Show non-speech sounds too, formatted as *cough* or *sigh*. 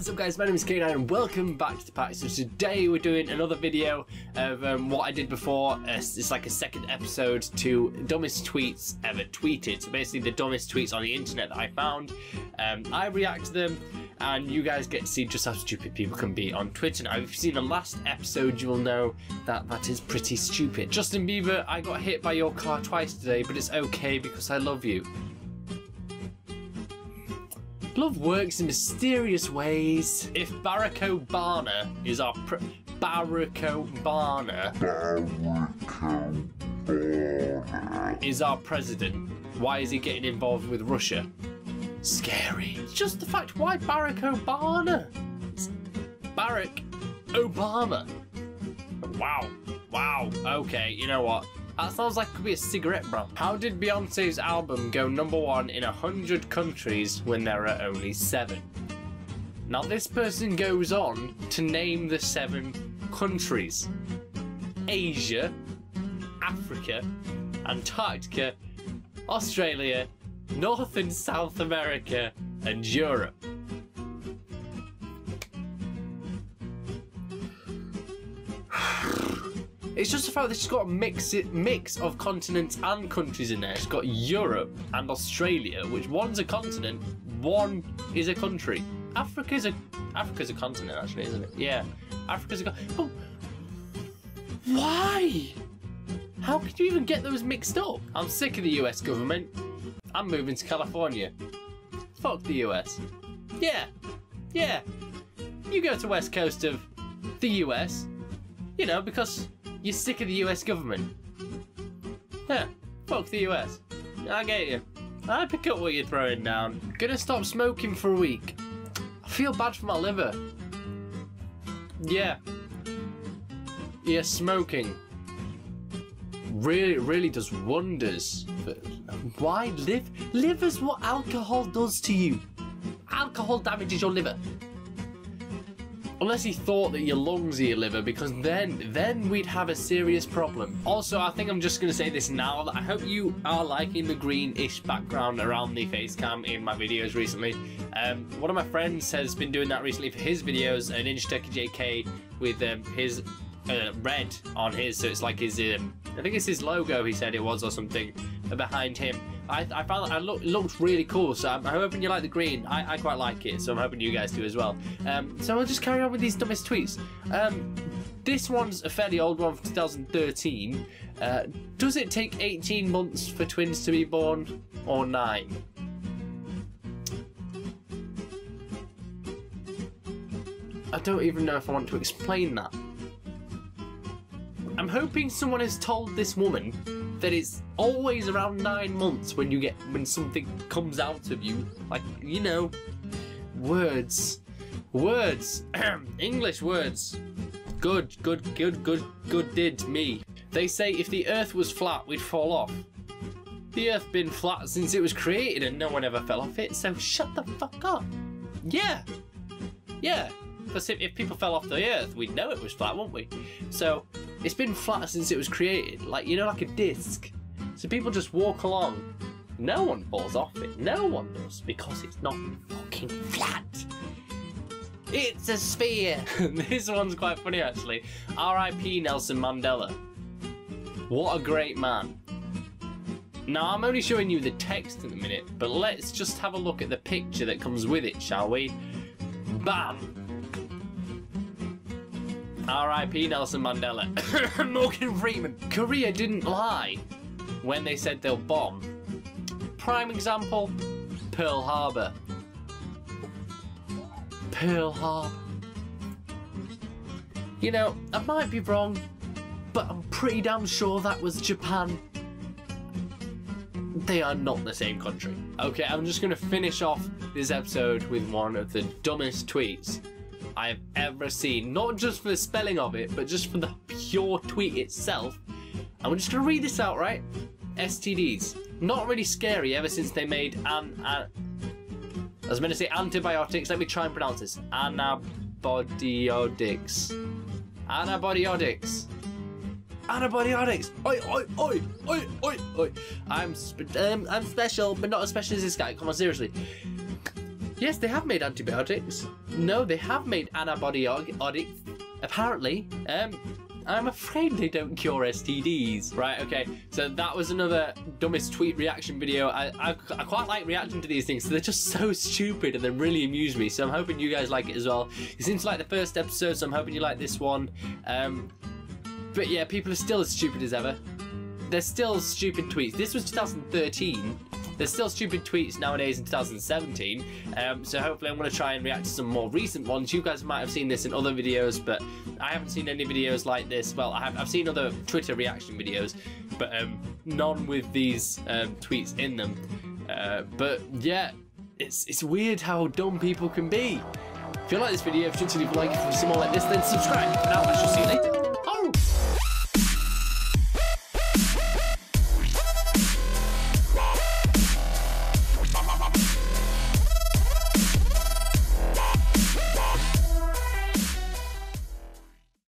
What's up guys, my name is Kanine and welcome back to the pack. So today we're doing another video of um, what I did before. Uh, it's like a second episode to dumbest tweets ever tweeted. So basically the dumbest tweets on the internet that I found. Um, I react to them and you guys get to see just how stupid people can be on Twitter. Now if you've seen the last episode you will know that that is pretty stupid. Justin Bieber, I got hit by your car twice today but it's okay because I love you. Love works in mysterious ways. If Barack Obama is our pre- Barack Obama is our president, why is he getting involved with Russia? Scary. It's just the fact why Barack Obama. Barack Obama. Wow. Wow. Okay, you know what? That sounds like it could be a cigarette brand. How did Beyonce's album go number one in a hundred countries when there are only seven? Now this person goes on to name the seven countries. Asia, Africa, Antarctica, Australia, North and South America, and Europe. It's just the fact that she's got a mix mix of continents and countries in there. She's got Europe and Australia, which one's a continent, one is a country. Africa's a Africa's a continent, actually, isn't it? Yeah, Africa's a. But why? How could you even get those mixed up? I'm sick of the U.S. government. I'm moving to California. Fuck the U.S. Yeah, yeah. You go to west coast of the U.S. You know because you're sick of the US government. Yeah, fuck the US. I get you. I pick up what you're throwing down. Gonna stop smoking for a week. I feel bad for my liver. Yeah. Yeah, smoking really, really does wonders. For, why live? Liver's what alcohol does to you. Alcohol damages your liver. Unless he thought that your lungs are your liver, because then then we'd have a serious problem. Also, I think I'm just going to say this now, that I hope you are liking the greenish background around the face cam in my videos recently. Um, one of my friends has been doing that recently for his videos, an Ninja JK with um, his uh, red on his, so it's like his, um, I think it's his logo he said it was or something, behind him. I, I found that it look, looked really cool, so I'm, hoping you like the green. I, I quite like it, so I'm hoping you guys do as well. Um, so I'll just carry on with these dumbest tweets. Um, this one's a fairly old one from 2013. Uh, does it take 18 months for twins to be born, or 9? I don't even know if I want to explain that. I'm hoping someone has told this woman that it's always around nine months when you get when something comes out of you. Like, you know, words. Words. *clears throat* English words. Good, good, good, good, good did me. They say if the earth was flat, we'd fall off. The earth been flat since it was created and no one ever fell off it, so shut the fuck up. Yeah. Yeah. Because if, if people fell off the earth, we'd know it was flat, wouldn't we? So, it's been flat since it was created, like, you know, like a disc. So people just walk along. No one falls off it. No one does, because it's not fucking flat. It's a sphere. *laughs* this one's quite funny, actually. R.I.P. Nelson Mandela. What a great man. Now, I'm only showing you the text in a minute, but let's just have a look at the picture that comes with it, shall we? Bam! R.I.P. Nelson Mandela. *laughs* Morgan Freeman. Korea didn't lie when they said they'll bomb. Prime example, Pearl Harbor. Pearl Harbor. You know, I might be wrong, but I'm pretty damn sure that was Japan. They are not the same country. Okay, I'm just going to finish off this episode with one of the dumbest tweets I have ever seen. Not just for the spelling of it, but just for the pure tweet itself. And we're just going to read this out, right? STDs. Not really scary ever since they made an... an I was to say antibiotics. Let me try and pronounce this. Antibiotics. Antibiotics. Antibiotics. Oi, oi, oi, oi, oi, oi. I'm, um, I'm special, but not as special as this guy. Come on, seriously. Yes, they have made antibiotics. No, they have made antibiotics. Apparently, um, I'm afraid they don't cure STDs. Right, okay, so that was another dumbest tweet reaction video. I, I, I quite like reacting to these things, they're just so stupid and they really amuse me, so I'm hoping you guys like it as well. It seems like the first episode, so I'm hoping you like this one. Um, but yeah, people are still as stupid as ever. They're still stupid tweets. This was 2013. There's still stupid tweets nowadays in 2017, um, so hopefully I'm going to try and react to some more recent ones. You guys might have seen this in other videos, but I haven't seen any videos like this. Well, I have, I've seen other Twitter reaction videos, but um, none with these um, tweets in them. Uh, but yeah, it's, it's weird how dumb people can be. If you like this video, if you want to like for some more like this, then subscribe. Now, I shall see you later.